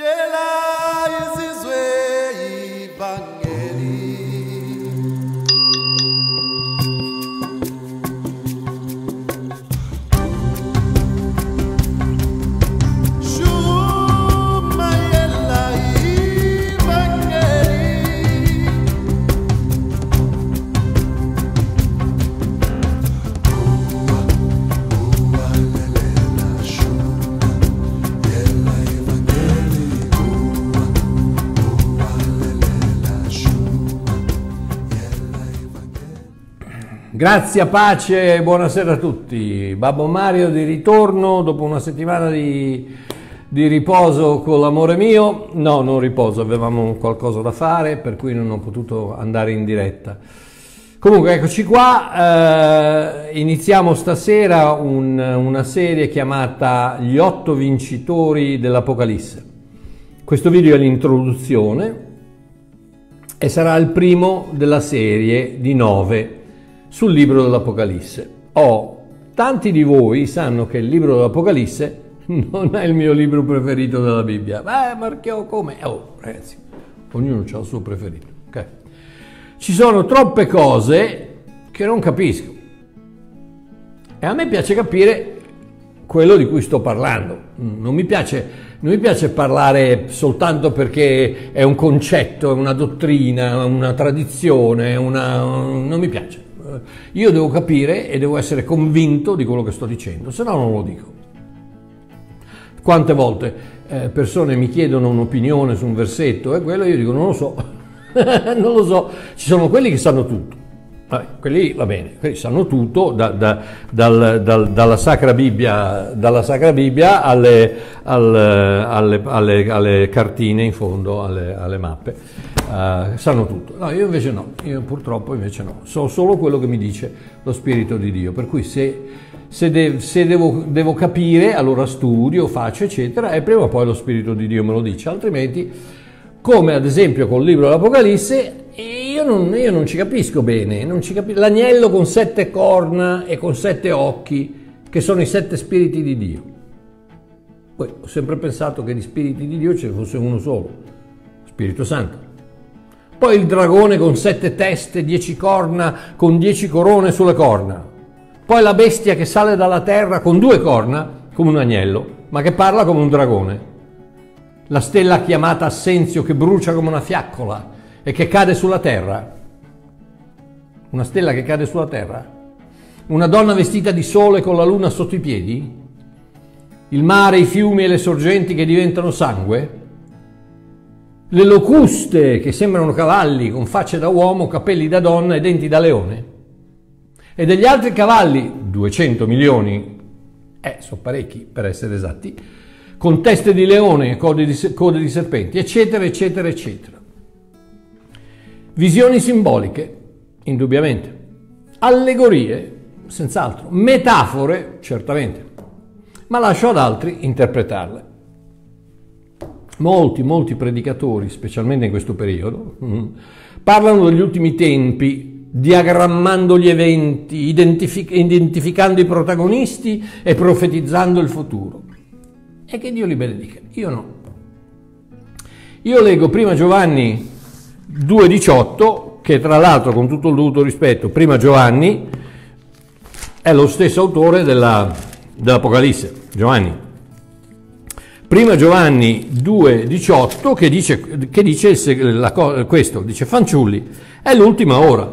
Jela. Grazie, pace buonasera a tutti. Babbo Mario di ritorno dopo una settimana di, di riposo con l'amore mio. No, non riposo, avevamo qualcosa da fare per cui non ho potuto andare in diretta. Comunque eccoci qua, eh, iniziamo stasera un- una serie chiamata Gli otto vincitori dell'Apocalisse. Questo video è l'introduzione e sarà il primo della serie di nove sul libro dell'Apocalisse. Oh, tanti di voi sanno che il libro dell'Apocalisse non è il mio libro preferito della Bibbia. Beh, Marchio, come? Oh, ragazzi, ognuno ha il suo preferito, ok? Ci sono troppe cose che non capisco. E a me piace capire quello di cui sto parlando. Non mi piace, non mi piace parlare soltanto perché è un concetto, è una dottrina, una tradizione, una... non mi piace. Eh, Io devo capire e devo essere convinto di quello che sto dicendo, se no non lo dico. Quante volte eh, persone mi chiedono un'opinione su un versetto e quello io dico non lo so, non lo so, ci sono quelli che sanno tutto. Vabbè, quelli va bene, quelli sanno tutto, da- da- dal- dal- dalla, Sacra Bibbia, dalla Sacra Bibbia alle, al- alle- alle- alle cartine in fondo, alle mappe, Eh, sanno tutto. No, io invece no, io purtroppo invece no, so solo quello che mi dice lo Spirito di Dio, per cui se, se de- se devo, devo capire allora studio, faccio eccetera e prima o poi lo Spirito di Dio me lo dice, altrimenti come ad esempio col libro dell'Apocalisse, io non, io non ci capisco bene, non ci capi- l'agnello con sette corna e con sette occhi, che sono i sette spiriti di Dio. Poi ho sempre pensato che di spiriti di Dio ce ne fosse uno solo, Spirito Santo. Poi il dragone con sette teste, dieci corna, con dieci corone sulle corna. Poi la bestia che sale dalla terra con due corna, come un agnello, ma che parla come un dragone la stella chiamata Assenzio che brucia come una fiaccola e che cade sulla terra. Una stella che cade sulla terra. Una donna vestita di sole con la luna sotto i piedi. Il mare, i fiumi e le sorgenti che diventano sangue. Le locuste che sembrano cavalli con facce da uomo, capelli da donna e denti da leone. E degli altri cavalli, 200 milioni, eh, sono parecchi per essere esatti, con teste di leone e code di, code di serpenti, eccetera, eccetera, eccetera. Visioni simboliche, indubbiamente. Allegorie, senz'altro. Metafore, certamente. Ma lascio ad altri interpretarle. Molti, molti predicatori, specialmente in questo periodo, mm, parlano degli ultimi tempi, diagrammando gli eventi, identific- identificando i protagonisti e profetizzando il futuro. E che Dio li benedica. Io no. Io leggo prima Giovanni 2,18, che tra l'altro, con tutto il dovuto rispetto, prima Giovanni è lo stesso autore della- dell'Apocalisse, Giovanni. Prima Giovanni 2,18 che dice, che dice la questo, dice fanciulli, è l'ultima ora.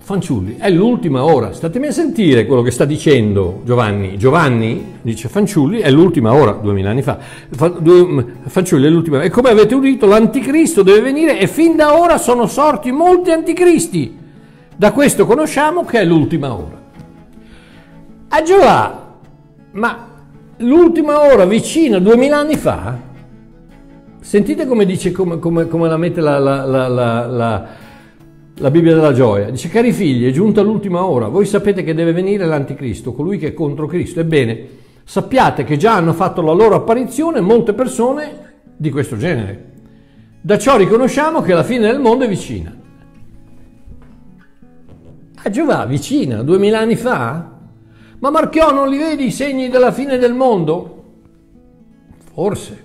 Fanciulli, è l'ultima ora. Statemi a sentire quello che sta dicendo Giovanni. Giovanni dice fanciulli, è l'ultima ora, duemila anni fa. Fanciulli è l'ultima ora. E come avete udito, l'anticristo deve venire e fin da ora sono sorti molti anticristi. Da questo conosciamo che è l'ultima ora. A Giovanni, ma l'ultima ora vicina, duemila anni fa? Sentite come dice, come, come- come la mette la, la- la- la- Bibbia della gioia. Dice, cari figli, è giunta l'ultima ora. Voi sapete che deve venire l'anticristo, colui che è contro Cristo. Ebbene, sappiate che già hanno fatto la loro apparizione molte persone di questo genere. Da ciò riconosciamo che la fine del mondo è vicina. A Giova, vicina, duemila anni fa? Ma Marchiò, non li vedi i segni della fine del mondo? Forse.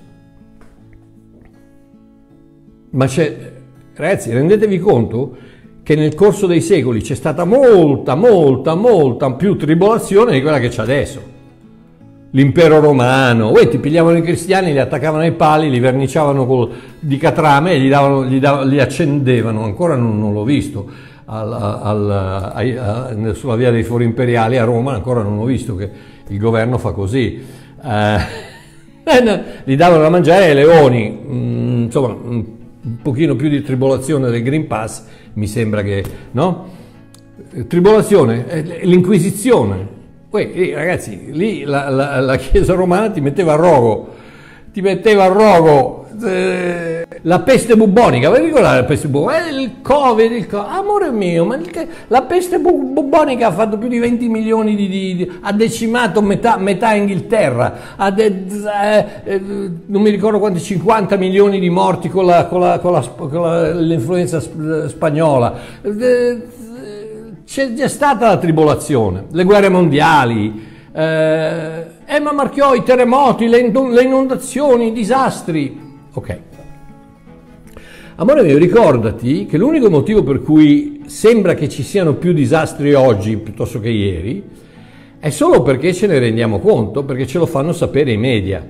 Ma c'è, ragazzi, rendetevi conto che nel corso dei secoli c'è stata molta, molta, molta più tribolazione di quella che c'è adesso. L'impero romano, uè, ti pigliavano i cristiani, li attaccavano ai pali, li verniciavano col, di catrame e li, davano, li, davano, li accendevano, ancora non, non l'ho visto, al, al, ai, sulla via dei fori imperiali a Roma, ancora non ho visto che il governo fa così. Eh, li davano da mangiare ai leoni, mm, insomma un pochino più di tribolazione del Green Pass, mi sembra che, no? Tribolazione, l'inquisizione. Poi ragazzi, lì la, la, la, Chiesa romana ti metteva a rogo, ti metteva a rogo eh, la peste bubbonica, vi ricordate la peste bubbonica? Eh, il Covid, il COVID, amore mio, ma il, la peste bubbonica ha fatto più di 20 milioni di, di, di ha decimato metà, metà Inghilterra, ha de, eh, eh, non mi ricordo quanti, 50 milioni di morti con, la, con, la, con, la, con l'influenza spagnola. C'è già stata la tribolazione, le guerre mondiali, eh, eh ma marchiò i terremoti, le, inondazioni, i disastri. Ok. Amore mio, ricordati che l'unico motivo per cui sembra che ci siano più disastri oggi piuttosto che ieri è solo perché ce ne rendiamo conto, perché ce lo fanno sapere i media.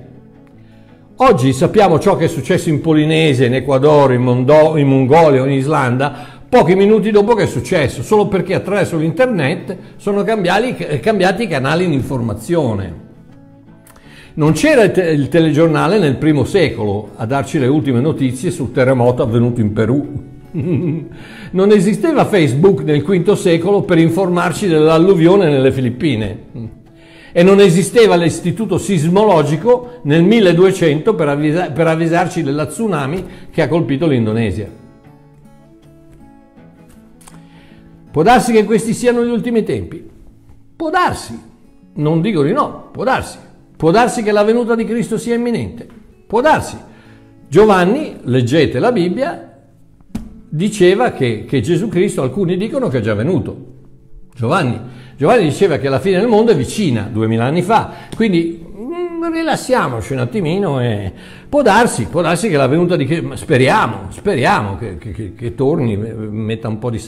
Oggi sappiamo ciò che è successo in Polinesia, in Ecuador, in, Mondo, in Mongolia o in Islanda, pochi minuti dopo che è successo, solo perché attraverso l'internet sono cambiati, cambiati i canali di informazione. Non c'era il telegiornale nel primo secolo a darci le ultime notizie sul terremoto avvenuto in Perù. Non esisteva Facebook nel V secolo per informarci dell'alluvione nelle Filippine. E non esisteva l'istituto sismologico nel 1200 per, avvisa- per avvisarci della tsunami che ha colpito l'Indonesia. Può darsi che questi siano gli ultimi tempi? Può darsi, non dico di no, può darsi. Può darsi che la venuta di Cristo sia imminente? Può darsi. Giovanni, leggete la Bibbia, diceva che, che Gesù Cristo, alcuni dicono che è già venuto. Giovanni, Giovanni diceva che la fine del mondo è vicina, duemila anni fa, quindi mm, rilassiamoci un attimino e può darsi, può darsi che la venuta di Cristo, speriamo, speriamo che, che, che torni, metta un po' di,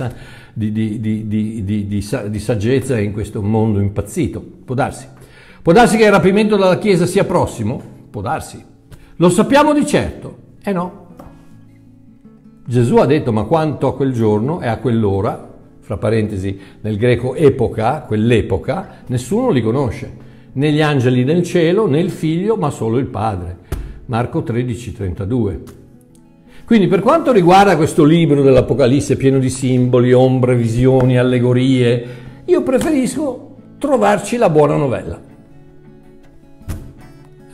di, di, di saggezza in questo mondo impazzito, può darsi. Può darsi che il rapimento della Chiesa sia prossimo? Può darsi. Lo sappiamo di certo? Eh no. Gesù ha detto, ma quanto a quel giorno e a quell'ora, fra parentesi, nel greco epoca, quell'epoca, nessuno li conosce, né gli angeli del cielo, né il figlio, ma solo il Padre. Marco 13, 32. Quindi per quanto riguarda questo libro dell'Apocalisse pieno di simboli, ombre, visioni, allegorie, io preferisco trovarci la buona novella.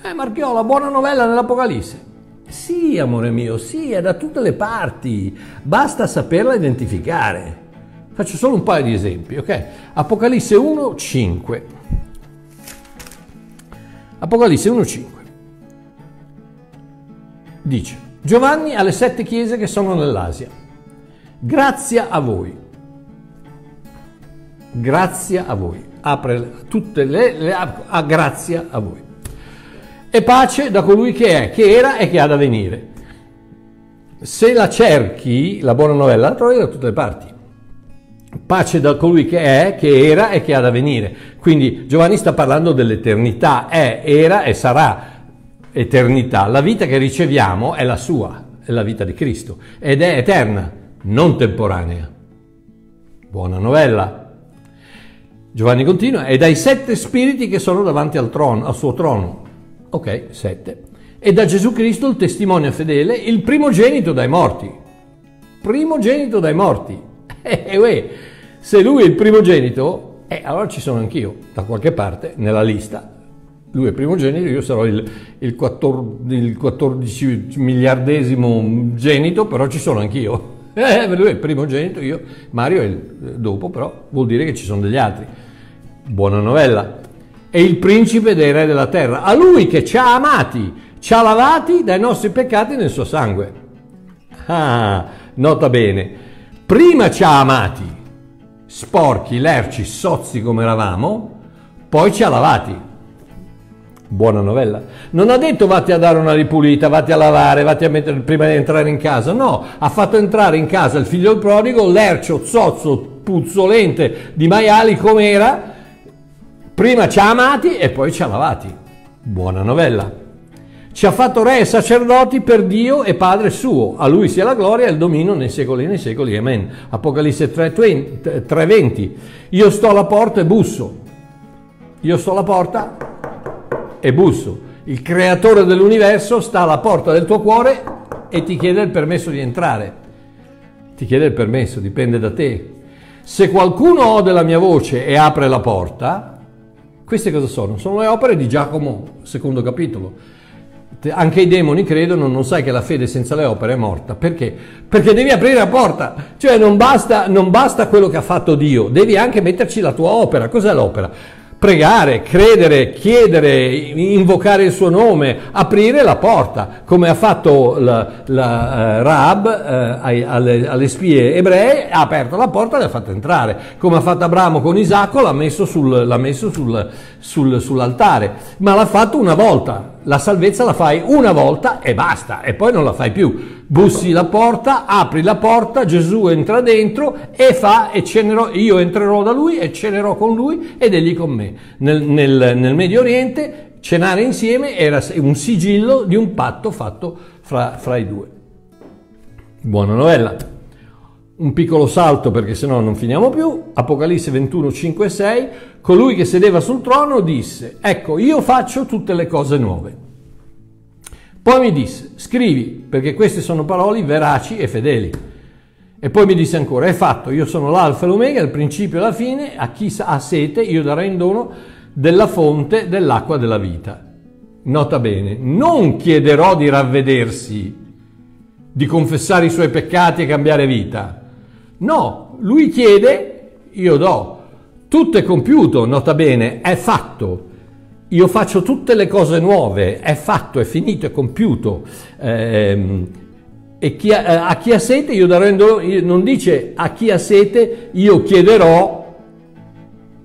Eh, Marchiola, buona novella nell'Apocalisse. Sì, amore mio, sì, è da tutte le parti, basta saperla identificare. Faccio solo un paio di esempi, ok? Apocalisse 1, 5. Apocalisse 1, 5. Dice, Giovanni alle sette chiese che sono nell'Asia. Grazia a voi. Grazia a voi. Apre tutte le, le a grazia a voi e pace da colui che è, che era e che ha da venire. Se la cerchi, la buona novella, la trovi da tutte le parti. Pace da colui che è, che era e che ha da venire. Quindi Giovanni sta parlando dell'eternità, è, era e sarà eternità. La vita che riceviamo è la sua, è la vita di Cristo ed è eterna, non temporanea. Buona novella. Giovanni continua, e dai sette spiriti che sono davanti al, trono, al suo trono. Ok, 7. E da Gesù Cristo il testimone fedele, il primogenito dai morti. Primogenito dai morti. Eh, eh, se lui è il primogenito, eh, allora ci sono anch'io, da qualche parte, nella lista. Lui è il primogenito, io sarò il, il, 14, il 14 miliardesimo genito, però ci sono anch'io. Eh, lui è il primogenito, io, Mario è il dopo, però vuol dire che ci sono degli altri. Buona novella è il principe dei re della terra, a lui che ci ha amati, ci ha lavati dai nostri peccati nel suo sangue. Ah, nota bene, prima ci ha amati, sporchi, lerci, sozzi come eravamo, poi ci ha lavati. Buona novella. Non ha detto vatti a dare una ripulita, vatti a lavare, vatti a mettere prima di entrare in casa. No, ha fatto entrare in casa il figlio del prodigo, lercio, zozzo, puzzolente di maiali com'era. Prima ci ha amati e poi ci ha lavati. Buona novella. Ci ha fatto re e sacerdoti per Dio e Padre suo. A lui sia la gloria e il dominio nei secoli e nei secoli. Amen. Apocalisse 3:20. Io sto alla porta e busso. Io sto alla porta e busso. Il creatore dell'universo sta alla porta del tuo cuore e ti chiede il permesso di entrare. Ti chiede il permesso, dipende da te. Se qualcuno ode la mia voce e apre la porta, queste cosa sono? Sono le opere di Giacomo, secondo capitolo. Anche i demoni credono, non sai che la fede senza le opere è morta. Perché? Perché devi aprire la porta. Cioè non basta, non basta quello che ha fatto Dio, devi anche metterci la tua opera. Cos'è l'opera? Pregare, credere, chiedere, invocare il suo nome, aprire la porta, come ha fatto la, la uh, Raab uh, alle, alle, spie ebree, ha aperto la porta e le ha fatte entrare, come ha fatto Abramo con Isacco, l'ha messo, sul, l'ha messo sul, sul, sull'altare, ma l'ha fatto una volta, la salvezza la fai una volta e basta, e poi non la fai più. Bussi la porta, apri la porta, Gesù entra dentro e fa, e cenerò, io entrerò da lui e cenerò con lui ed egli con me. Nel, nel, nel Medio Oriente cenare insieme era un sigillo di un patto fatto fra, fra i due. Buona novella. Un piccolo salto perché sennò non finiamo più. Apocalisse 21, 5 6. Colui che sedeva sul trono disse, ecco, io faccio tutte le cose nuove. Poi mi disse, scrivi, perché queste sono parole veraci e fedeli. E poi mi disse ancora, è fatto, io sono l'alfa e l'omega, il principio e la fine, a chi ha sete io darò in dono della fonte dell'acqua della vita. Nota bene, non chiederò di ravvedersi, di confessare i suoi peccati e cambiare vita. No, lui chiede, io do. Tutto è compiuto, nota bene, è fatto io faccio tutte le cose nuove, è fatto, è finito, è compiuto. Eh, e chi ha, a chi ha sete io darò in non dice a chi ha sete io chiederò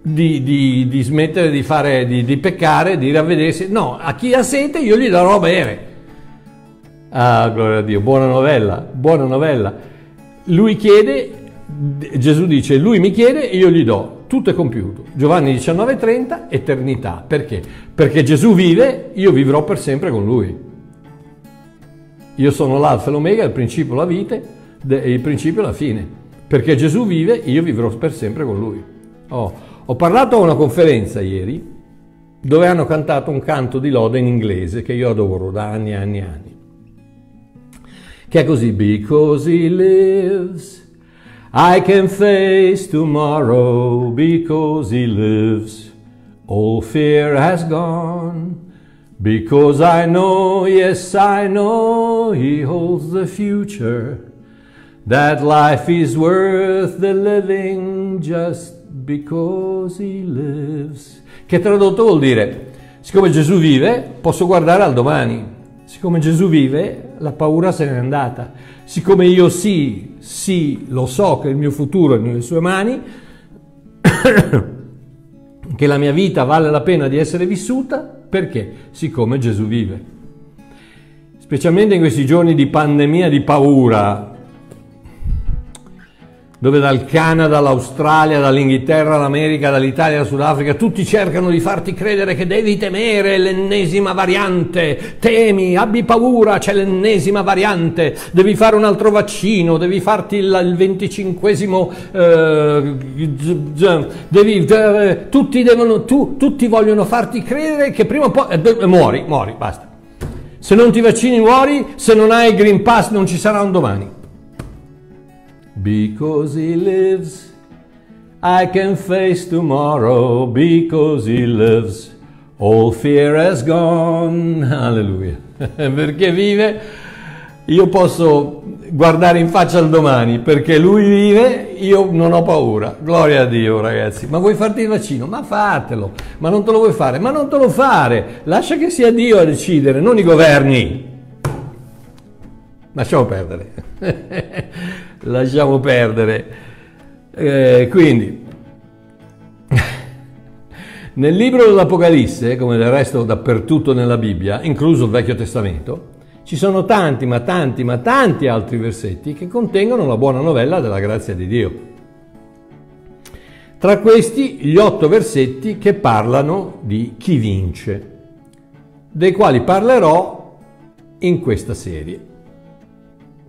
di, di, di smettere di, fare, di, di peccare, di ravvedersi. No, a chi ha sete io gli darò a bere. Ah, gloria a Dio, buona novella, buona novella. Lui chiede, Gesù dice, lui mi chiede e io gli do tutto è compiuto. Giovanni 19:30, eternità. Perché? Perché Gesù vive, io vivrò per sempre con lui. Io sono l'alfa e l'omega, il principio, la vita, il principio e la fine. Perché Gesù vive, io vivrò per sempre con lui. Oh, ho parlato a una conferenza ieri dove hanno cantato un canto di lode in inglese che io adoro da anni e anni e anni. Che è così, because he lives I can face tomorrow because he lives. All fear has gone because I know, yes, I know he holds the future. That life is worth the living just because he lives. Che tradotto vuol dire, siccome Gesù vive, posso guardare al domani. Siccome Gesù vive, la paura se n'è andata. Siccome io sì, sì, lo so che il mio futuro è nelle sue mani, che la mia vita vale la pena di essere vissuta, perché? Siccome Gesù vive. Specialmente in questi giorni di pandemia, di paura, dove dal Canada all'Australia, dall'Inghilterra all'America, dall'Italia al Sudafrica, tutti cercano di farti credere che devi temere l'ennesima variante, temi, abbi paura, c'è l'ennesima variante, devi fare un altro vaccino, devi farti il, 25 eh, devi, eh, tutti, devono, tu, tutti vogliono farti credere che prima o poi eh, muori, muori, basta. Se non ti vaccini muori, se non hai il Green Pass non ci sarà un domani. Because he lives, I can face tomorrow. Because he lives, all fear has gone. Alleluia. perché vive, io posso guardare in faccia al domani. Perché lui vive, io non ho paura. Gloria a Dio, ragazzi. Ma vuoi farti il vaccino? Ma fatelo. Ma non te lo vuoi fare? Ma non te lo fare. Lascia che sia Dio a decidere, non i governi. Lasciamo perdere. lasciamo perdere. Eh, quindi, Nel libro dell'Apocalisse, come del resto dappertutto nella Bibbia, incluso il Vecchio Testamento, ci sono tanti, ma tanti, ma tanti altri versetti che contengono la buona novella della grazia di Dio. Tra questi gli otto versetti che parlano di chi vince, dei quali parlerò in questa serie.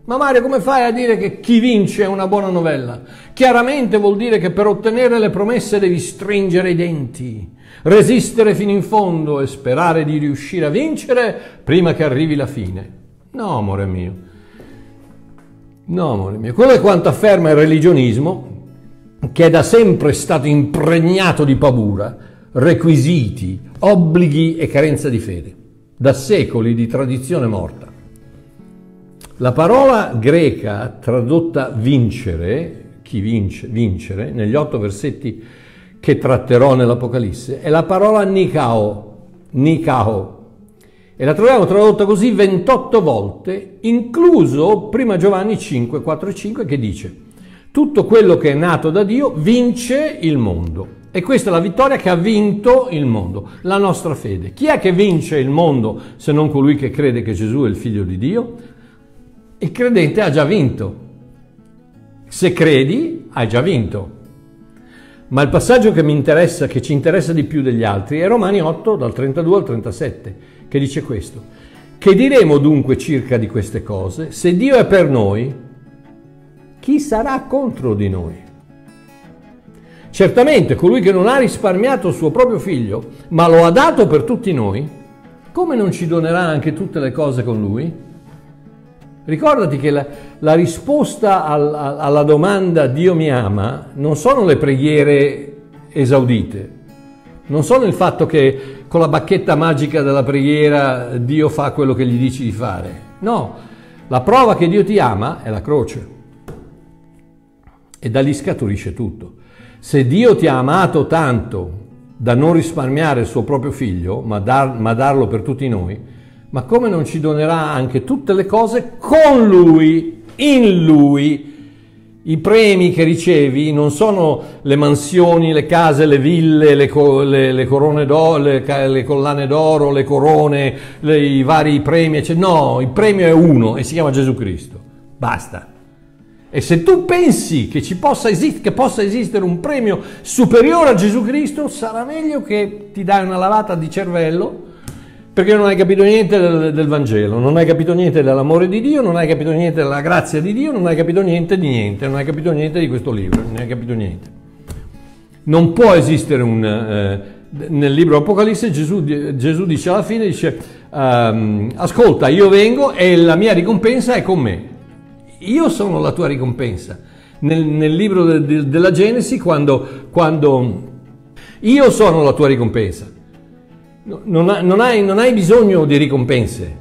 Ma Mario, come fai a dire che chi vince è una buona novella? Chiaramente vuol dire che per ottenere le promesse devi stringere i denti, resistere fino in fondo e sperare di riuscire a vincere prima che arrivi la fine. No, amore mio. No, amore mio. Quello è quanto afferma il religionismo, che è da sempre stato impregnato di paura, requisiti, obblighi e carenza di fede, da secoli di tradizione morta. La parola greca tradotta vincere, chi vince, vincere, negli otto versetti che tratterò nell'Apocalisse, è la parola nikao, nikao, e la troviamo tradotta così 28 volte, incluso prima Giovanni 5, 4 e 5 che dice tutto quello che è nato da Dio vince il mondo. E questa è la vittoria che ha vinto il mondo, la nostra fede. Chi è che vince il mondo se non colui che crede che Gesù è il figlio di Dio? Il credente ha già vinto. Se credi, hai già vinto. Ma il passaggio che mi interessa, che ci interessa di più degli altri, è Romani 8, dal 32 al 37, che dice questo. Che diremo dunque circa di queste cose? Se Dio è per noi, chi sarà contro di noi? Certamente colui che non ha risparmiato il suo proprio figlio, ma lo ha dato per tutti noi, come non ci donerà anche tutte le cose con lui? Ricordati che la, la risposta al, alla domanda Dio mi ama non sono le preghiere esaudite, non sono il fatto che con la bacchetta magica della preghiera Dio fa quello che gli dici di fare. No, la prova che Dio ti ama è la croce. E da lì scaturisce tutto. Se Dio ti ha amato tanto da non risparmiare il suo proprio figlio, ma, dar, ma darlo per tutti noi, ma come non ci donerà anche tutte le cose con lui, in lui. I premi che ricevi non sono le mansioni, le case, le ville, le, le, le d'oro, le, le, collane d'oro, le corone, i vari premi, eccetera. No, il premio è uno e si chiama Gesù Cristo. Basta. E se tu pensi che, possa, esist- che possa esistere un premio superiore a Gesù Cristo, sarà meglio che ti dai una lavata di cervello perché non hai capito niente del, del, Vangelo, non hai capito niente dell'amore di Dio, non hai capito niente della grazia di Dio, non hai capito niente di niente, non hai capito niente di questo libro, non hai capito niente. Non può esistere un... Eh, nel libro Apocalisse Gesù, Gesù, dice alla fine, dice, um, ascolta, io vengo e la mia ricompensa è con me. Io sono la tua ricompensa. Nel, nel libro de, de, della Genesi, quando, quando io sono la tua ricompensa non, ha, non, hai, non, hai, bisogno di ricompense.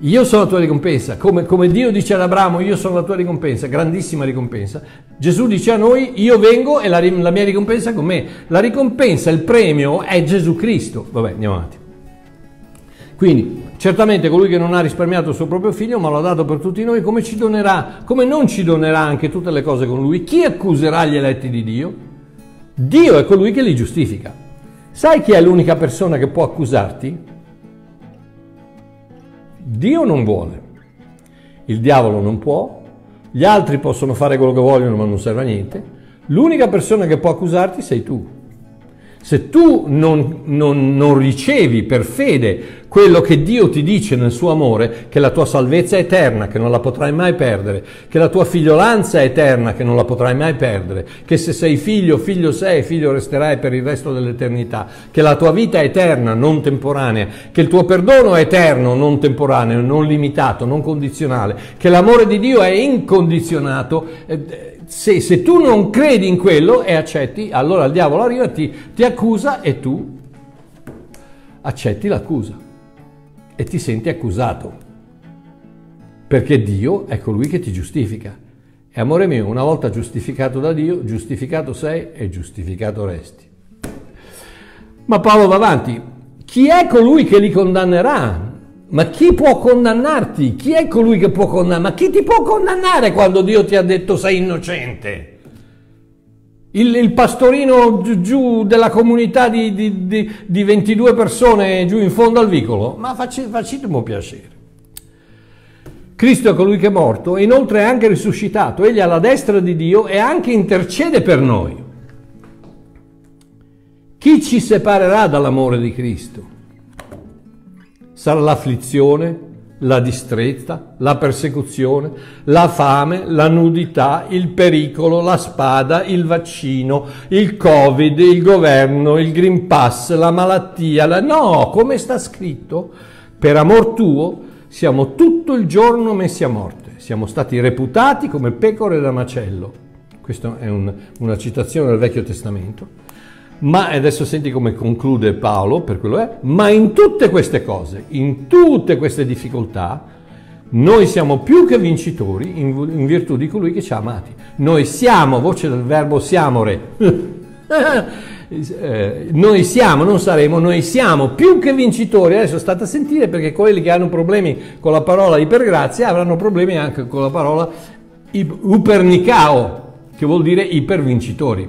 Io sono la tua ricompensa, come, come, Dio dice ad Abramo, io sono la tua ricompensa, grandissima ricompensa. Gesù dice a noi, io vengo e la, la mia ricompensa è con me. La ricompensa, il premio è Gesù Cristo. Vabbè, andiamo avanti. Quindi, certamente colui che non ha risparmiato il suo proprio figlio, ma l'ha dato per tutti noi, come ci donerà, come non ci donerà anche tutte le cose con lui? Chi accuserà gli eletti di Dio? Dio è colui che li giustifica. Sai chi è l'unica persona che può accusarti? Dio non vuole, il diavolo non può, gli altri possono fare quello che vogliono ma non serve a niente. L'unica persona che può accusarti sei tu. Se tu non, non, non, ricevi per fede quello che Dio ti dice nel suo amore, che la tua salvezza è eterna, che non la potrai mai perdere, che la tua figliolanza è eterna, che non la potrai mai perdere, che se sei figlio, figlio sei, figlio resterai per il resto dell'eternità, che la tua vita è eterna, non temporanea, che il tuo perdono è eterno, non temporaneo, non limitato, non condizionale, che l'amore di Dio è incondizionato. Eh, se, se, tu non credi in quello e accetti, allora il diavolo arriva, ti, ti accusa e tu accetti l'accusa e ti senti accusato. Perché Dio è colui che ti giustifica. E amore mio, una volta giustificato da Dio, giustificato sei e giustificato resti. Ma Paolo va avanti. Chi è colui che li condannerà? Ma chi può condannarti? Chi è colui che può condannare? Ma chi ti può condannare quando Dio ti ha detto sei innocente? Il, il pastorino giù, giù della comunità di, di- di- di 22 persone giù in fondo al vicolo? Ma facci, un piacere. Cristo è colui che è morto e inoltre è anche risuscitato. Egli è alla destra di Dio e anche intercede per noi. Chi ci separerà dall'amore di Cristo? Sarà l'afflizione, la distretta, la persecuzione, la fame, la nudità, il pericolo, la spada, il vaccino, il covid, il governo, il green pass, la malattia. La... No, come sta scritto, per amor tuo siamo tutto il giorno messi a morte, siamo stati reputati come pecore da macello. Questa è un- una citazione del Vecchio Testamento. Ma adesso senti come conclude Paolo, per quello è, ma in tutte queste cose, in tutte queste difficoltà, noi siamo più che vincitori in, in virtù di colui che ci ha amati. Noi siamo, voce del verbo siamo re. Eh, noi siamo, non saremo, noi siamo più che vincitori. Adesso state a sentire perché quelli che hanno problemi con la parola ipergrazia avranno problemi anche con la parola upernicao, che vuol dire ipervincitori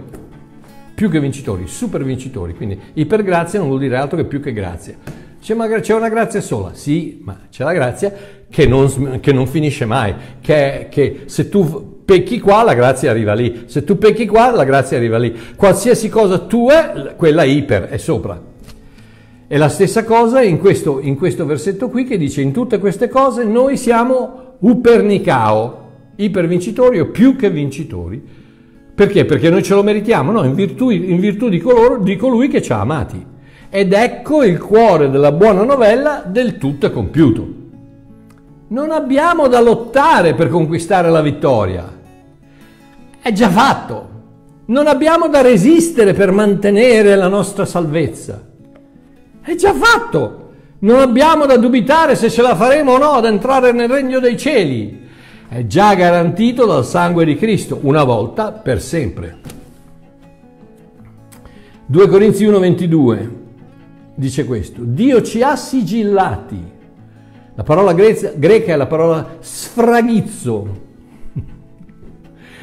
più che vincitori, super vincitori. Quindi ipergrazia non vuol dire altro che più che grazia. C'è, una, grazia sola? Sì, ma c'è la grazia che non, che non finisce mai, che, che se tu pecchi qua la grazia arriva lì, se tu pecchi qua la grazia arriva lì. Qualsiasi cosa tu è, quella iper è sopra. E la stessa cosa in questo, in questo versetto qui che dice in tutte queste cose noi siamo upernicao, ipervincitori o più che vincitori. Perché? Perché noi ce lo meritiamo? No, in virtù, in virtù di, coloro, di colui che ci ha amati. Ed ecco il cuore della buona novella del tutto è compiuto. Non abbiamo da lottare per conquistare la vittoria. È già fatto. Non abbiamo da resistere per mantenere la nostra salvezza. È già fatto. Non abbiamo da dubitare se ce la faremo o no ad entrare nel regno dei cieli. È già garantito dal sangue di Cristo, una volta per sempre. 2 Corinzi 1:22 dice questo, Dio ci ha sigillati. La parola greca, è la parola sfraghizzo.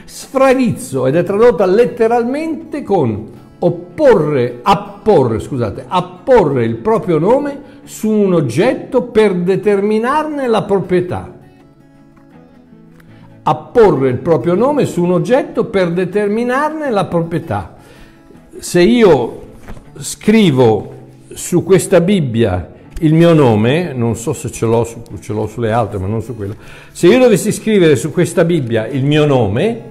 Sfraghizzo ed è tradotta letteralmente con opporre, apporre, scusate, apporre il proprio nome su un oggetto per determinarne la proprietà. Apporre il proprio nome su un oggetto per determinarne la proprietà. Se io scrivo su questa Bibbia il mio nome, non so se ce l'ho, ce l'ho sulle altre, ma non su quella, se io dovessi scrivere su questa Bibbia il mio nome,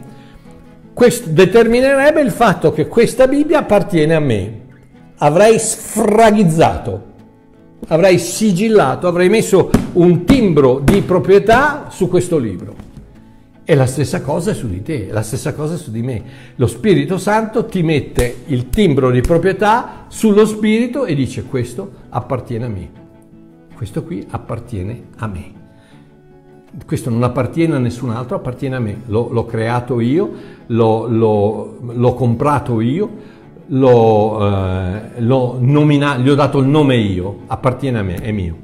questo determinerebbe il fatto che questa Bibbia appartiene a me. Avrei sfraghizzato, avrei sigillato, avrei messo un timbro di proprietà su questo libro. E la stessa cosa è su di te, la stessa cosa è su di me. Lo Spirito Santo ti mette il timbro di proprietà sullo Spirito e dice questo appartiene a me. Questo qui appartiene a me. Questo non appartiene a nessun altro, appartiene a me. L'ho, creato io, l'ho, comprato io, l'ho, eh, l'ho nomina- gli ho dato il nome io, appartiene a me, è mio.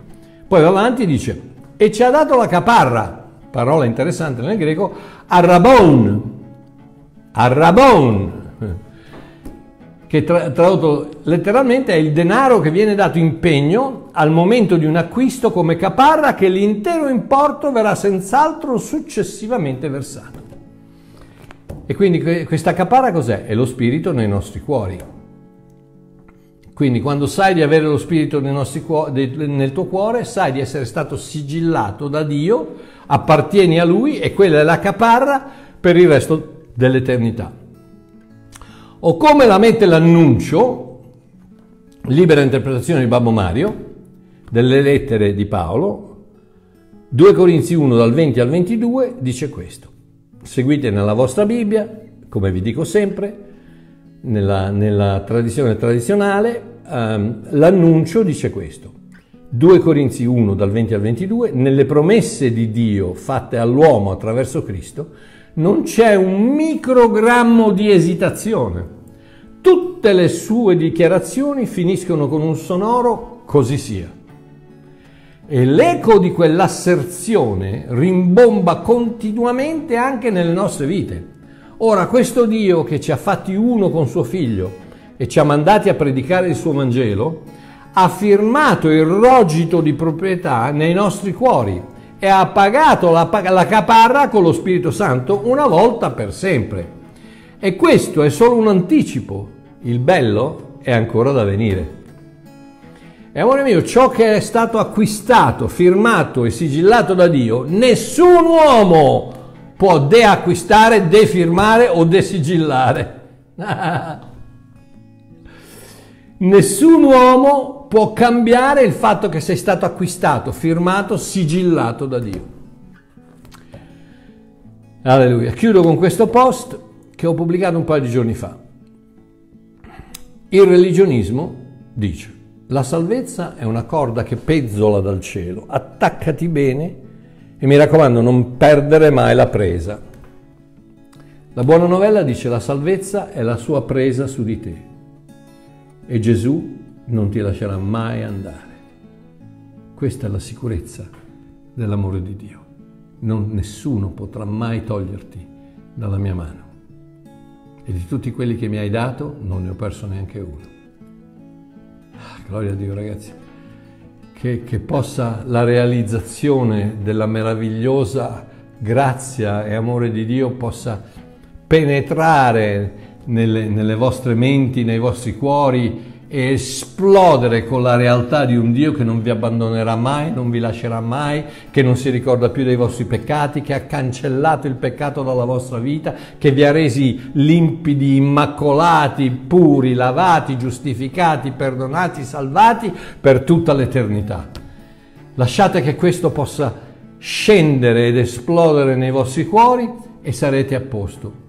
Poi va avanti e dice, e ci ha dato la caparra, parola interessante nel greco, arrabon, arrabon, che tra- tradotto letteralmente è il denaro che viene dato in pegno al momento di un acquisto come caparra che l'intero importo verrà senz'altro successivamente versato. E quindi que- questa caparra cos'è? È lo spirito nei nostri cuori. Quindi quando sai di avere lo spirito cuo- de- nel tuo cuore, sai di essere stato sigillato da Dio, appartieni a Lui e quella è la caparra per il resto dell'eternità. O come la mette l'annuncio, libera interpretazione di Babbo Mario, delle lettere di Paolo, 2 Corinzi 1 dal 20 al 22 dice questo. Seguite nella vostra Bibbia, come vi dico sempre, nella, nella tradizione tradizionale, ehm, l'annuncio dice questo. 2 Corinzi 1 dal 20 al 22, nelle promesse di Dio fatte all'uomo attraverso Cristo, non c'è un microgrammo di esitazione. Tutte le sue dichiarazioni finiscono con un sonoro così sia. E l'eco di quell'asserzione rimbomba continuamente anche nelle nostre vite. Ora questo Dio che ci ha fatti uno con suo figlio e ci ha mandati a predicare il suo Vangelo, ha firmato il rogito di proprietà nei nostri cuori e ha pagato la, la caparra con lo Spirito Santo una volta per sempre. E questo è solo un anticipo, il bello è ancora da venire. E amore mio, ciò che è stato acquistato, firmato e sigillato da Dio, nessun uomo può deacquistare, defirmare o desigillare. Nessun uomo può cambiare il fatto che sei stato acquistato, firmato, sigillato da Dio. Alleluia. Chiudo con questo post che ho pubblicato un paio di giorni fa. Il religionismo dice, la salvezza è una corda che pezzola dal cielo, attaccati bene e mi raccomando non perdere mai la presa. La buona novella dice la salvezza è la sua presa su di te e Gesù non ti lascerà mai andare. Questa è la sicurezza dell'amore di Dio. Non, nessuno potrà mai toglierti dalla mia mano. E di tutti quelli che mi hai dato non ne ho perso neanche uno. Ah, gloria a Dio ragazzi. Che, che possa la realizzazione della meravigliosa grazia e amore di Dio possa penetrare nelle, nelle vostre menti, nei vostri cuori e esplodere con la realtà di un Dio che non vi abbandonerà mai, non vi lascerà mai, che non si ricorda più dei vostri peccati, che ha cancellato il peccato dalla vostra vita, che vi ha resi limpidi, immacolati, puri, lavati, giustificati, perdonati, salvati per tutta l'eternità. Lasciate che questo possa scendere ed esplodere nei vostri cuori e sarete a posto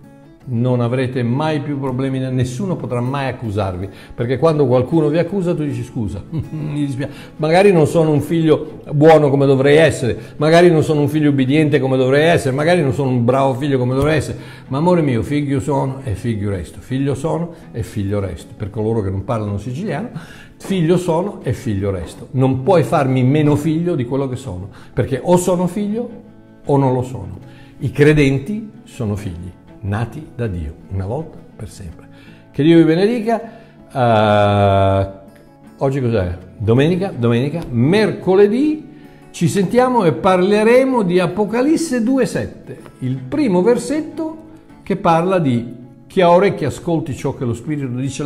non avrete mai più problemi, nessuno potrà mai accusarvi, perché quando qualcuno vi accusa tu dici scusa, mi dispiace, magari non sono un figlio buono come dovrei essere, magari non sono un figlio ubbidiente come dovrei essere, magari non sono un bravo figlio come dovrei essere, ma amore mio, figlio sono e figlio resto, figlio sono e figlio resto, per coloro che non parlano siciliano, figlio sono e figlio resto, non puoi farmi meno figlio di quello che sono, perché o sono figlio o non lo sono. I credenti sono figli nati da Dio, una volta per sempre. Che Dio vi benedica. Uh, oggi cos'è? Domenica, domenica, mercoledì ci sentiamo e parleremo di Apocalisse 2.7, il primo versetto che parla di chi ha orecchie ascolti ciò che lo Spirito dice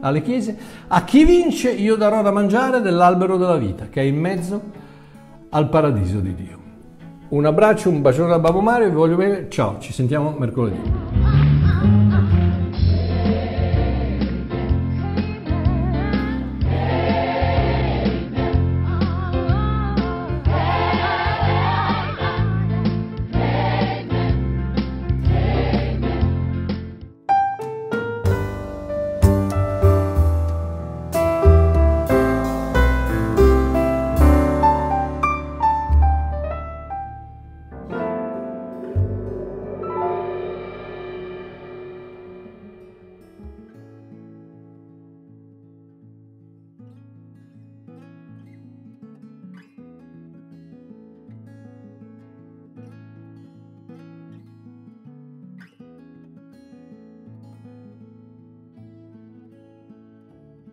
alle chiese, a chi vince io darò da mangiare dell'albero della vita che è in mezzo al paradiso di Dio. Un abbraccio, un bacione da Babbo Mario, vi voglio bene, ciao, ci sentiamo mercoledì.